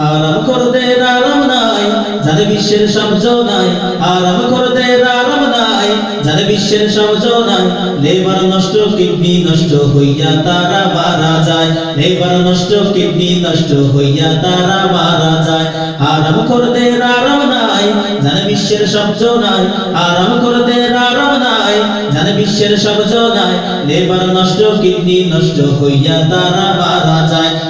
হারাম করতে আরাম নাই, যারে বিশ্বের সবজ নাই। হারাম করতে আরাম নাই, যারে বিশ্বের সবজ নাই। লেবার নষ্ট, কিডনি নষ্ট হইয়া তারা মারা যায়। লেবার নষ্ট, কিডনি নষ্ট হইয়া তারা মারা যায়। হারাম করতে আরাম নাই, যারে বিশ্বের সবজ নাই। হারাম করতে আরাম নাই, যারে বিশ্বের সবজ নাই। লেবার নষ্ট, কিডনি নষ্ট হইয়া তারা মারা যায়।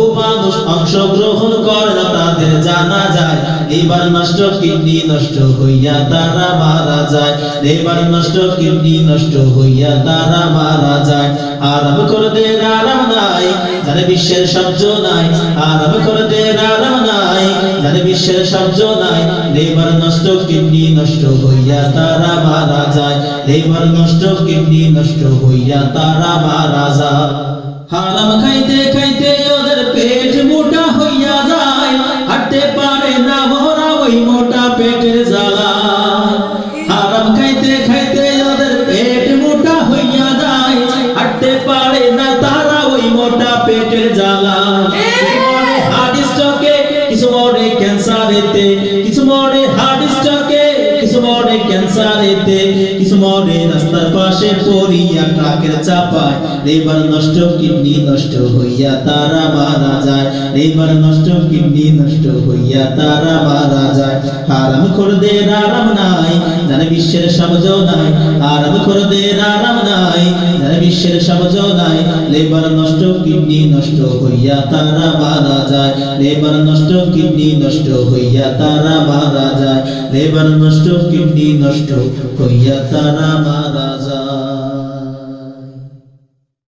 বহু মানুষ অংশগ্রহণ করে না, তাদের জানা যায়, এবার নষ্ট কিডনি নষ্ট হইয়া তারা মারা যায়। এবার নষ্ট কিডনি নষ্ট হইয়া তারা মারা যায়। আরাম করতে আরাম নাই, যারা বিশ্বের সহ্য নাই। আরাম করতে আরাম নাই, যারা বিশ্বের সহ্য নাই। লেবার নষ্ট কিডনি নষ্ট হইয়া তারা মারা যায়। লেবার নষ্ট কিডনি নষ্ট হইয়া তারা মারা যায়। হারাম খাইতে পারে না, তারা ওই মোটা পেটের জ্বালা। কিছু মরে হার্ট স্ট্রোকে কিছু মরে ক্যান্সারেতে কিছু মরে হার্ট স্ট্রোকে কিছু মরে ক্যান্সারেতে কিছু মরে রাস্তার পাশে পড়িয়া ট্রাকের চাপায়। লেবার নষ্ট কিডনি নষ্ট হইয়া তারা মারা যায়। লেবার নষ্ট, কিডনি নষ্ট হইয়া তারা মারা যায়। হারাম করদে আরাম নাই, জানে বিশ্বের সবজ নাই। হারাম করদে আরাম নাই, জানে বিশ্বের সবজ নাই। লেবার নষ্ট, কিডনি নষ্ট হইয়া তারা মারা যায়। লেবার নষ্ট, কিডনি নষ্ট হইয়া তারা মারা যায়। লেবার নষ্ট, কিডনি নষ্ট হইয়া তারা মারা যায়।